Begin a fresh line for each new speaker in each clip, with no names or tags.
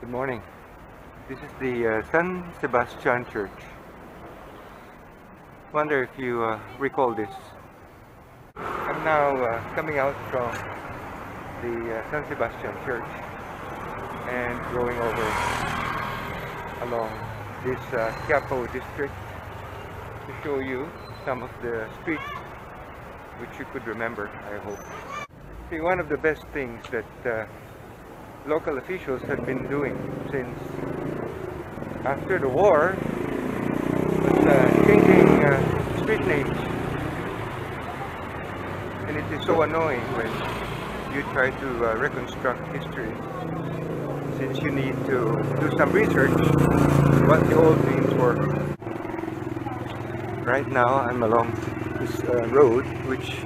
Good morning. This is the uh, San Sebastian Church. Wonder if you uh, recall this. I'm now uh, coming out from the uh, San Sebastian Church and going over along this uh, district to show you some of the streets which you could remember, I hope. See, one of the best things that uh, local officials have been doing since after the war uh, changing uh, street names. And it is so annoying when you try to uh, reconstruct history since you need to do some research what the old names were. Right now I'm along this uh, road which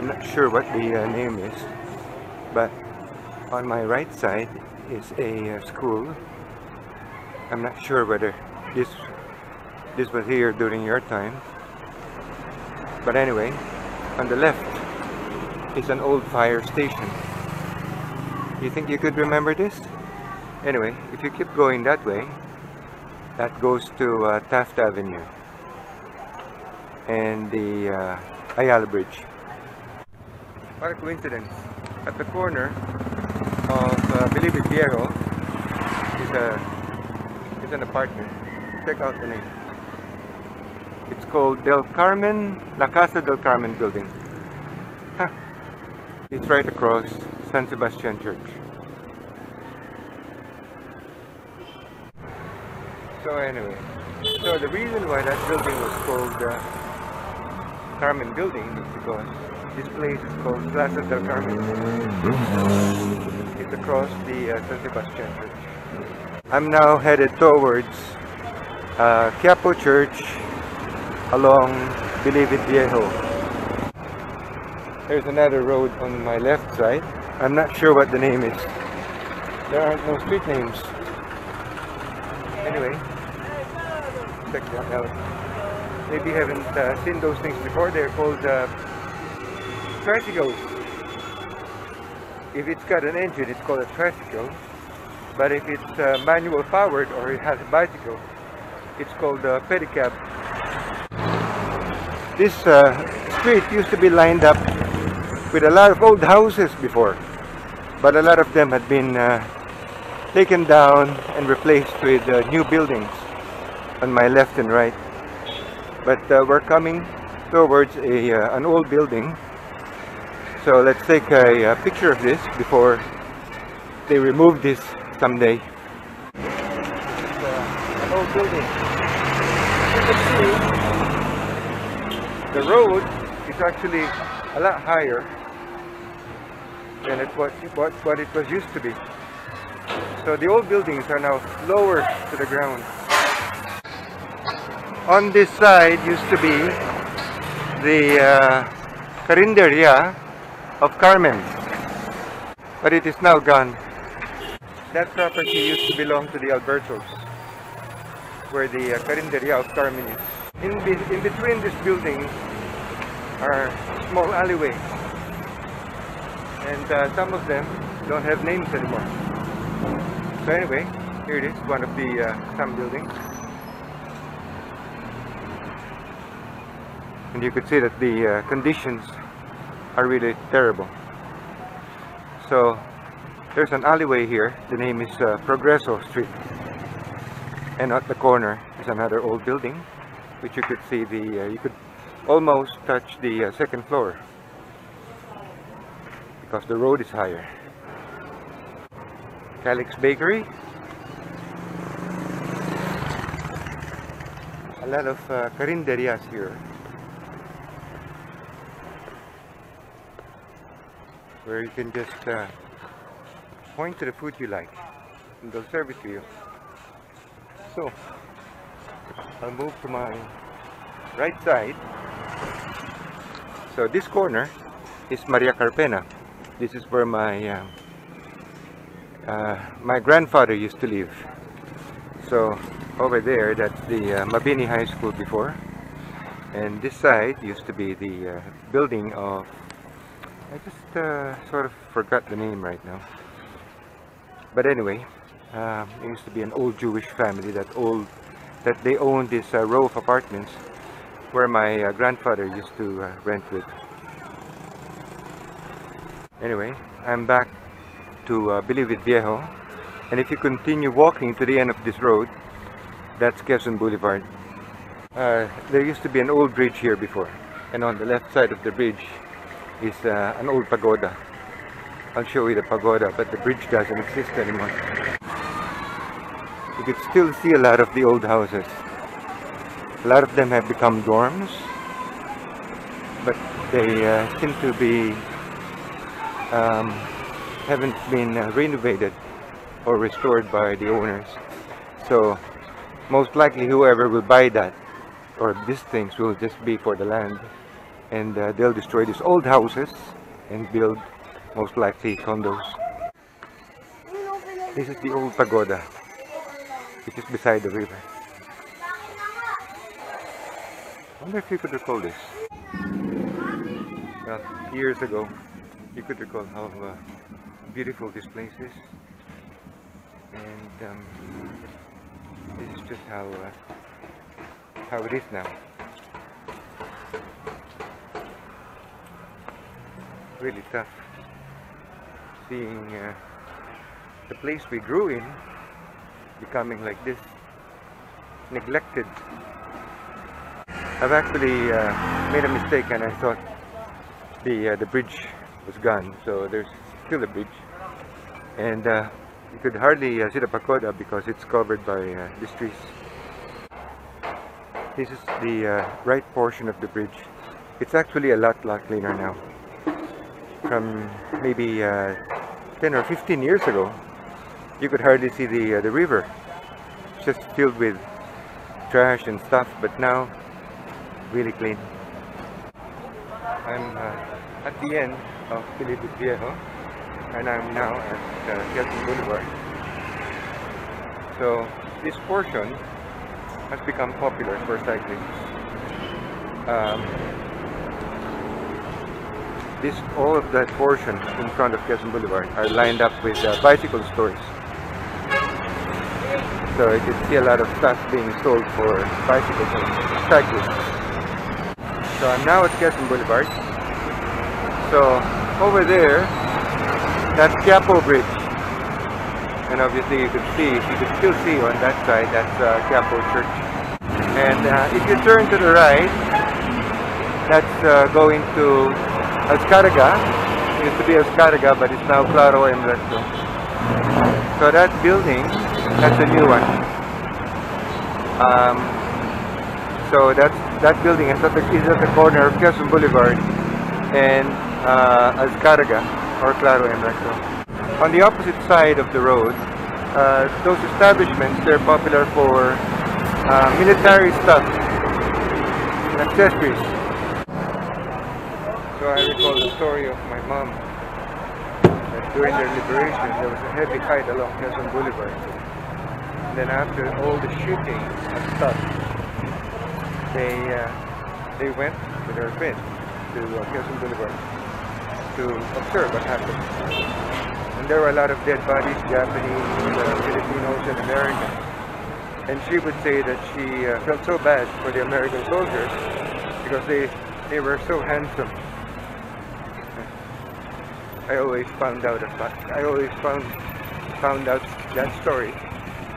I'm not sure what the uh, name is but on my right side is a uh, school. I'm not sure whether this this was here during your time. But anyway on the left is an old fire station. You think you could remember this? Anyway if you keep going that way that goes to uh, Taft Avenue and the uh, Ayala Bridge. What a coincidence. At the corner of uh, Bilibid Viejo is a is an apartment. Check out the name. It's called Del Carmen La Casa del Carmen building. Huh. It's right across San Sebastian Church. So anyway, so the reason why that building was called uh, Carmen Building is because this place is called Plaza del Carmen. It's across the uh, San Sebastian Church. I'm now headed towards uh, Church along Bilibid Viejo. There's another road on my left side. I'm not sure what the name is. There aren't no street names. Anyway, check that out. Maybe you haven't uh, seen those things before. They're called uh, tricycles. If it's got an engine, it's called a tricycle. But if it's uh, manual powered or it has a bicycle, it's called a pedicab. This uh, street used to be lined up with a lot of old houses before, but a lot of them had been uh, taken down and replaced with uh, new buildings on my left and right. But uh, we're coming towards a, uh, an old building so let's take a, a, picture of this before they remove this someday. An old building. The road is actually a lot higher than it, what, what, what it was used to be. So the old buildings are now lower to the ground. On this side used to be the uh, Carinderia of Carmen, but it is now gone. That property used to belong to the Albertos, where the uh, Carinderia of Carmen is. In, be in between these buildings are small alleyways, and uh, some of them don't have names anymore. So anyway, here it is, one of the uh, some buildings. And you could see that the uh, conditions are really terrible. So there's an alleyway here. The name is uh, Progreso Street. And at the corner is another old building, which you could see the, uh, you could almost touch the uh, second floor because the road is higher. Calix Bakery. A lot of uh, carinderias here. Where you can just uh, point to the food you like and they'll serve it to you. So, I'll move to my right side. So this corner is Maria Carpena. This is where my uh, uh, my grandfather used to live. So over there, that's the uh, Mabini High School before. And this side used to be the uh, building of I just uh, sort of forgot the name right now. But anyway, Um, it used to be an old Jewish family that old that they owned this uh, row of apartments where my uh, grandfather used to uh, rent with. Anyway, I'm back to uh, Bilibid Viejo and if you continue walking to the end of this road that's Quezon Boulevard. Uh, there used to be an old bridge here before and on the left side of the bridge is uh, an old pagoda. I'll show you the pagoda but the bridge doesn't exist anymore. You could still see a lot of the old houses. A lot of them have become dorms, but they uh, seem to be um, haven't been uh, renovated or restored by the owners. So most likely whoever will buy that or these things will just be for the land and uh, they'll destroy these old houses and build most likely condos. This is the old pagoda which is beside the river. I wonder if you could recall this. Well, years ago, you could recall how uh, beautiful this place is. And um, this is just how uh, how it is now. Really tough. Seeing uh, the place we grew in becoming like this neglected. I've actually uh, made a mistake and I thought the uh, the bridge was gone. So there's still a bridge. And uh, you could hardly uh, see the pagoda because it's covered by uh, these trees. This is the uh, right portion of the bridge. It's actually a lot lot cleaner now from maybe 10 or 15 years ago you could hardly see the uh, the river. Just filled with trash and stuff but now really clean. I'm uh, at the end of Bilibid Viejo and I'm now at uh, Boulevard. So this portion has become popular for cyclists. Um, this all of that portion in front of Quezon Boulevard are lined up with uh, bicycle stores so you can see a lot of stuff being sold for bicycles and. So I'm now at Quezon Boulevard. So over there, that's Quiapo Bridge. And obviously you could see, you could still see on that side, that's uh, Quiapo Church. And uh, if you turn to the right, that's uh, going to Azcárraga. It used to be Azcárraga, but it's now Claro Recto. So that building that's a new one. Um, so that's that building is at the, is at the corner of Quezon Boulevard and uh, or Claro Recto. On the opposite side of the road, uh, those establishments, they're popular for uh, military stuff accessories. Recall the story of my mom that during their liberation there was a heavy fight along Quezon Boulevard and then after all the shooting and stuff, they uh, they went with their friends to uh, Quezon Boulevard to observe what happened. And there were a lot of dead bodies, Japanese, uh, Filipinos, and Americans. And she would say that she uh, felt so bad for the American soldiers because they they were so handsome. I always found out about I always found found out that story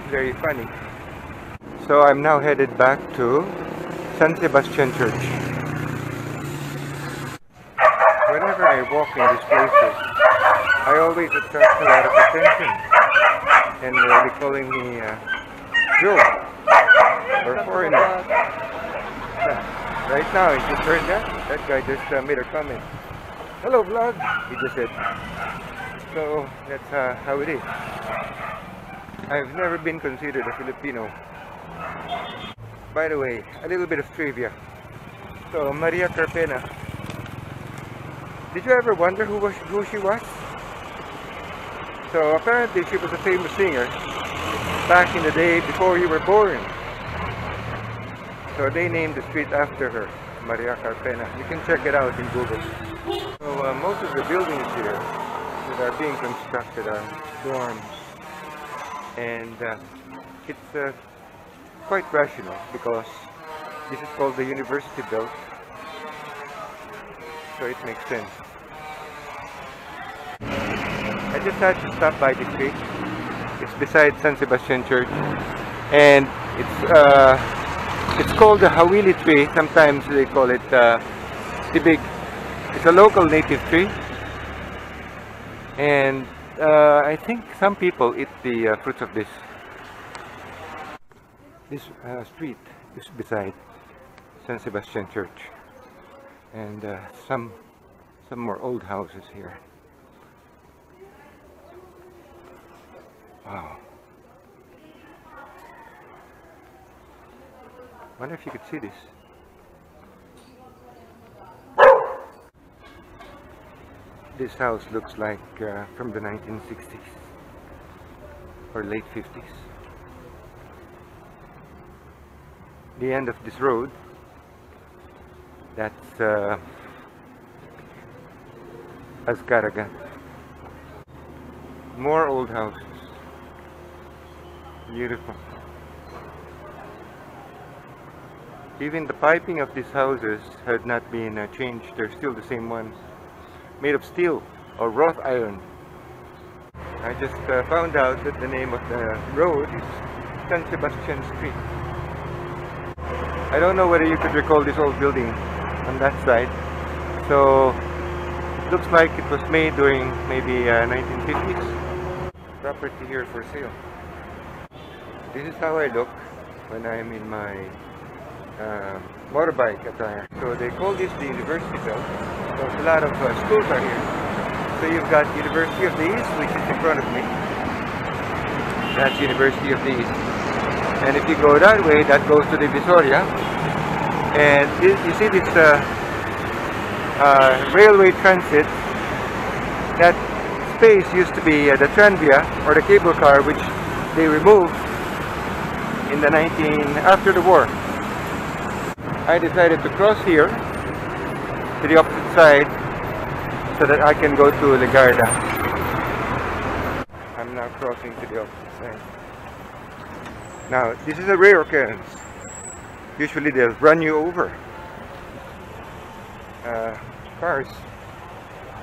very funny. So I'm now headed back to San Sebastian Church. Whenever I walk in these places, I always attract a lot of attention. And they'll be calling me uh, or foreigner. Yeah. Right now, I just heard that. That guy just uh, made a comment. Hello vlog, he just said. So that's uh, how it is. I've never been considered a Filipino. By the way, a little bit of trivia. So, Maria Carpena. Did you ever wonder who was who she was? So apparently she was a famous singer back in the day before you were born. So they named the street after her, Maria Carpena. You can check it out in Google. So uh, most of the buildings here that are being constructed are dorms and uh, it's uh, quite rational because this is called the University Belt so it makes sense. I just had to stop by the tree. It's beside San Sebastian Church and it's uh, it's called the Hawili tree. Sometimes they call it uh, tibig. It's a local native tree and uh, I think some people eat the uh, fruits of this. This uh, street is beside San Sebastian Church and uh, some some more old houses here. Wow. Wonder if you could see this. This house looks like uh, from the 1960s or late 50s. The end of this road, that's uh. More old houses. Beautiful. Even the piping of these houses had not been uh, changed. They're still the same ones. Made of steel or wrought iron. I just uh, found out that the name of the road is San Sebastian Street. I don't know whether you could recall this old building on that side. So it looks like it was made during maybe uh, 1950s. Property here for sale. This is how I look when I'm in my uh, motorbike attire. So they call this the University Belt. So a lot of uh, schools are here. So you've got University of the East, which is in front of me. That's University of the East. And if you go that way, that goes to the Divisoria. And this, you see this uh, uh, railway transit. That space used to be uh, the Tranvia or the cable car, which they removed in the 19 after the war. I decided to cross here to the opposite side so that I can go to Legarda. I'm now crossing to the opposite side. Now, this is a rare occurrence. Usually they'll run you over. Uh, cars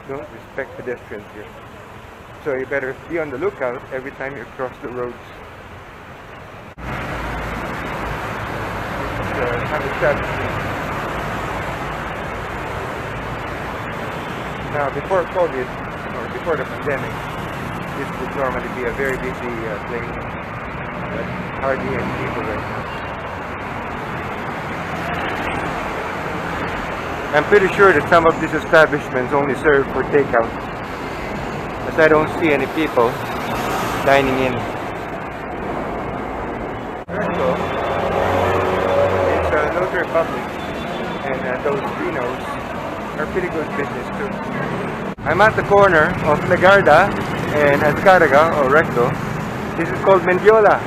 don't respect pedestrians here. So you better be on the lookout every time you cross the roads. Now, before COVID, or before the pandemic, this would normally be a very busy uh, place, but hardly any people right now. I'm pretty sure that some of these establishments only serve for takeout, as I don't see any people dining in. Also, it's a notary public, and uh, those vinos are pretty good business too. I'm at the corner of Legarda and Azcárraga or Recto. This is called Mendiola.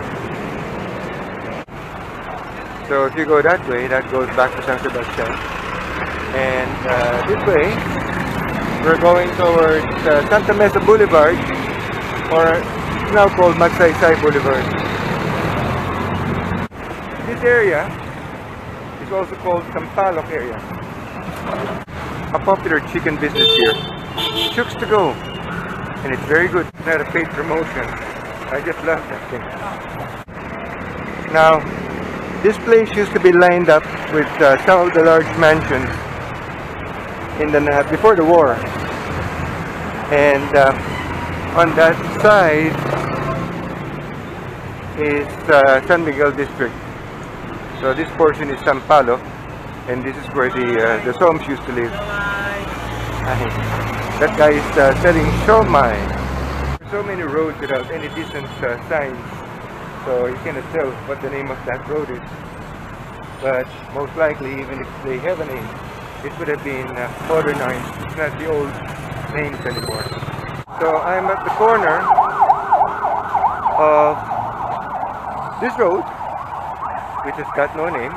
So if you go that way, that goes back to San Sebastian. And uh, this way, we're going towards uh, Santa Mesa Boulevard, or now called Magsaysay Boulevard. This area is also called Sampaloc area. A popular chicken business here. Chooks to go. And it's very good. It's not a paid promotion. I just love that thing. Now, this place used to be lined up with uh, some of the large mansions in the uh, before the war. And uh, on that side is uh, San Miguel district. So this portion is Sampaloc and this is where the uh, the Soms used to live. That guy is uh, selling shomai. So many roads without any decent uh, signs, so you cannot tell what the name of that road is. But most likely, even if they have a name, it would have been uh, modernized. It's not the old names anymore. So I'm at the corner of this road, which has got no name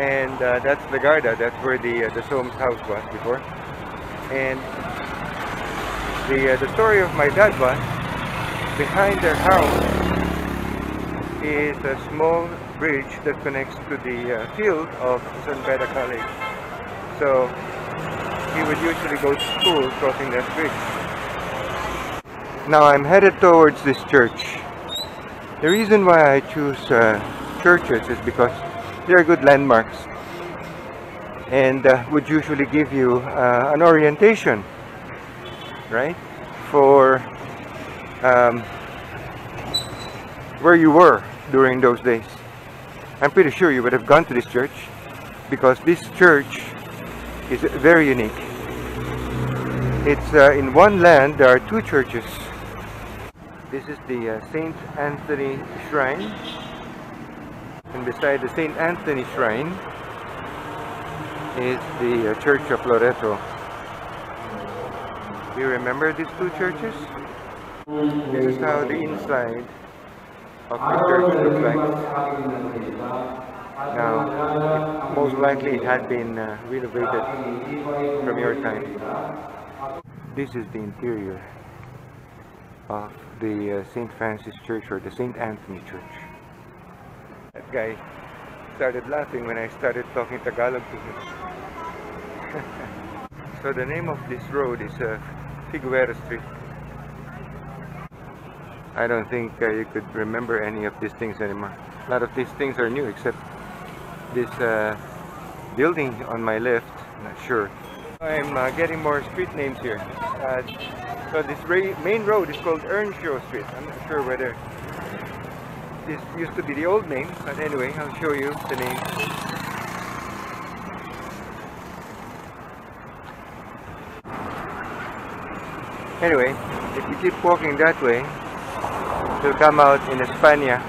and uh, that's Legarda. That's where the uh, the Soames house was before. And the uh, the story of my dad was behind their house is a small bridge that connects to the uh, field of San Beda College. So he would usually go to school crossing that bridge. Now I'm headed towards this church. The reason why I choose uh, churches is because they're good landmarks and uh, would usually give you uh, an orientation, right, for um, where you were during those days. I'm pretty sure you would have gone to this church because this church is very unique. It's uh, in one land, there are two churches. This is the uh, St. Anthony Shrine. And beside the St. Anthony Shrine is the uh, Church of Loreto. Do you remember these two churches? This is how the inside of the church looks like. Now, most likely it had been uh, renovated from your time. This is the interior of the uh, St. Francis Church or the St. Anthony Church. That guy started laughing when I started talking Tagalog to him. so the name of this road is uh, Street. I don't think uh, you could remember any of these things anymore. A lot of these things are new except this uh, building on my left. Not sure. I'm uh, getting more street names here. Uh, so this main road is called Earnshaw Street. I'm not sure whether this used to be the old name, but anyway, I'll show you the name. Anyway, if you keep walking that way, you'll come out in España.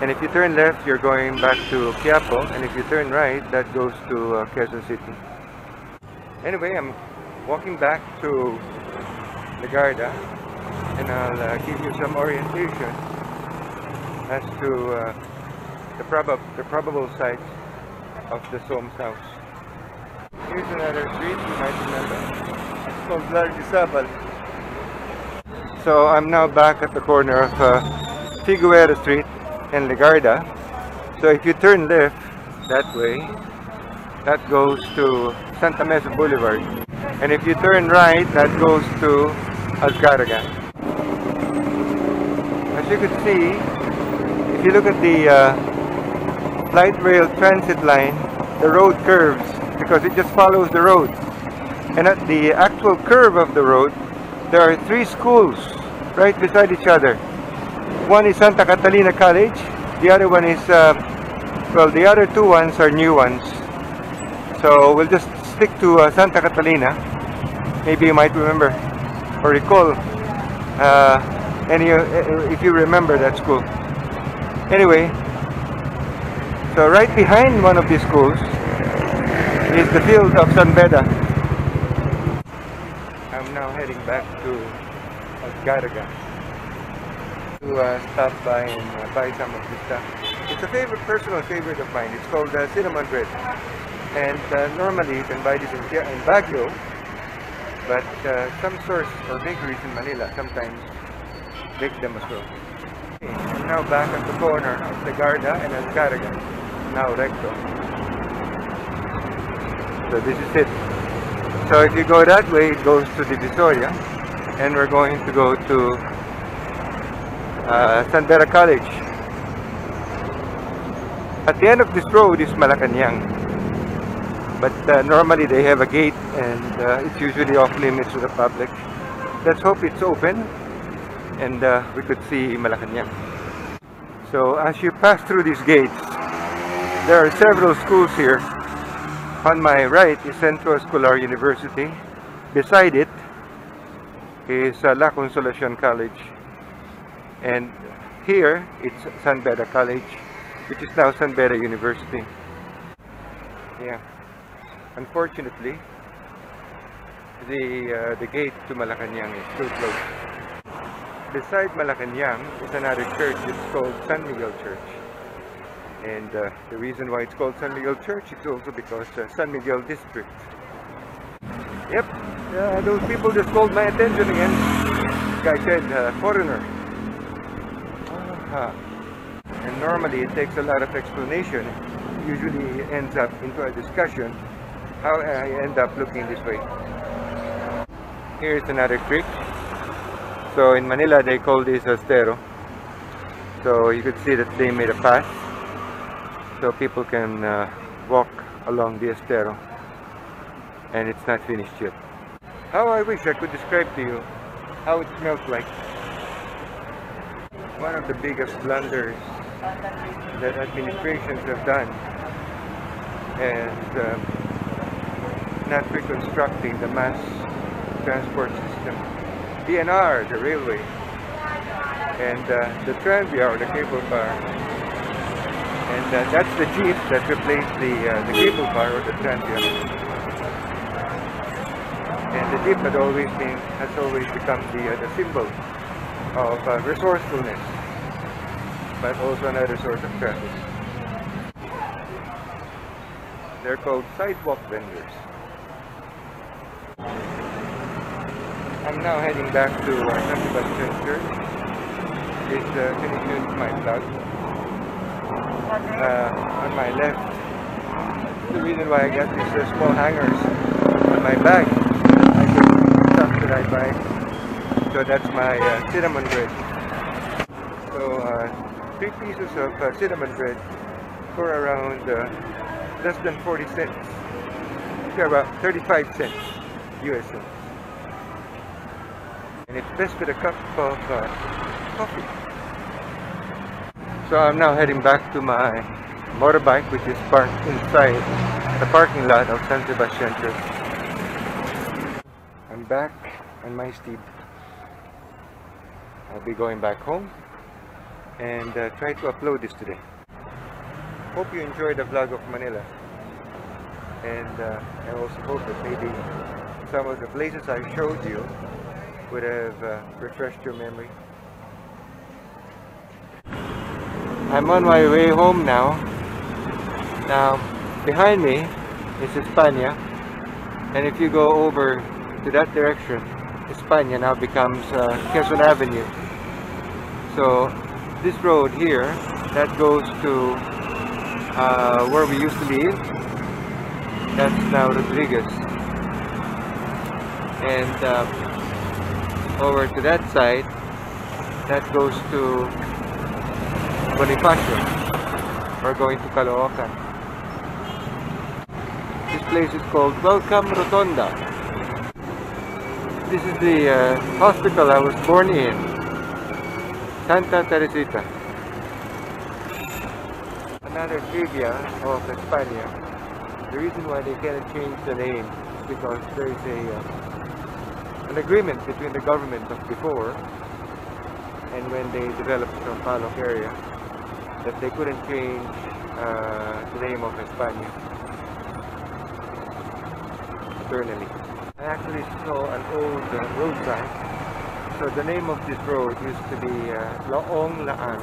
And if you turn left, you're going back to Quiapo. And if you turn right, that goes to uh, Quezon City. Anyway, I'm walking back to Legarda and I'll uh, give you some orientation as to uh, the, prob the probable site of the Soames house. Here's another street you might remember. It's called. So I'm now back at the corner of uh, Figuera Street and Legarda. So if you turn left that way, that goes to Santa Mesa Boulevard. And if you turn right, that goes to Azcárraga. As you can see, if you look at the uh, light rail transit line, the road curves because it just follows the road. And at the actual curve of the road, there are three schools right beside each other. One is Santa Catalina College, the other one is, uh, well, the other two ones are new ones. So we'll just stick to uh, Santa Catalina. Maybe you might remember or recall uh, any uh, if you remember that school. Anyway, so right behind one of these schools is the field of San Beda. I'm now heading back to Azcárraga to uh, stop by and uh, buy some of this stuff. It's a favorite, personal favorite of mine. It's called uh, cinnamon bread. And uh, normally you can buy this in, in Baguio, but uh, some stores or bakeries in Manila sometimes bake them as well. I'm now back at the corner of Legarda and Azcárraga, now recto. So this is it. So if you go that way, it goes to the Divisoria and we're going to go to uh, San Beda College. At the end of this road is Malacanang. But uh, normally they have a gate and uh, it's usually off limits to the public. Let's hope it's open and uh, we could see Malacanang. So as you pass through these gates, there are several schools here. On my right is Centro Escolar University. Beside it is uh, La Consolacion College and here it's San Beda College which is now San Beda University yeah unfortunately the uh, the gate to Malacanang is still closed beside Malacanang is another church it's called San Miguel Church and uh, the reason why it's called San Miguel Church is also because uh, San Miguel District Yep, yeah, those people just called my attention again. guy said uh, foreigner. Ah. And normally it takes a lot of explanation. Usually ends up into a discussion how I end up looking this way. Here's another creek. So in Manila they call this Estero. So you could see that they made a path so people can uh, walk along the Estero and it's not finished yet. How I wish I could describe to you how it smells like. One of the biggest blunders that administrations have done and um, not reconstructing the mass transport system. PNR, the railway, and uh, the Tranvia or the cable car. And uh, that's the jeep that replaced the uh, the cable car or the Tranvia. And the jeep had always been has always become the uh, the symbol of uh, resourcefulness, but also another source of traffic. They're called sidewalk vendors. I'm now heading back to uh, San Sebastian Church. Uh, my vlog. Uh, on my left, the reason why I got these uh, small hangers on my bag, I can stuff that I buy. So that's my uh, cinnamon bread. So uh, three pieces of uh, cinnamon bread for around uh, less than 40 cents. Yeah, about 35 cents US. And it's best with a cup of uh, coffee. So I'm now heading back to my motorbike which is parked inside the parking lot of San Sebastian Church. I'm back on my steed. I'll be going back home and uh, try to upload this today. Hope you enjoyed the vlog of Manila and uh, I also hope that maybe some of the places I showed you would have uh, refreshed your memory. I'm on my way home now. Now, behind me is España, and if you go over to that direction, España now becomes uh, Quezon Avenue. So, this road here, that goes to uh, where we used to live. That's now Rodriguez. And uh, over to that side, that goes to Bonifacio. We're going to Caloocan. This place is called Welcome Rotonda. This is the uh, hospital I was born in. Santa Teresita. Another trivia of España. The reason why they cannot change the name is because there is a uh, an agreement between the government of before and when they developed the Sampaloc area that they couldn't change uh, the name of España eternally. I actually saw an old uh, road sign. So the name of this road used to be uh, Laong Laan,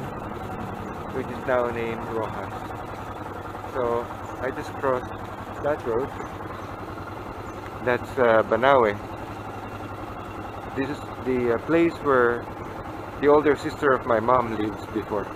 which is now named Rojas. So I just crossed that road. That's uh, Banawe. This is the uh, place where the older sister of my mom lives before.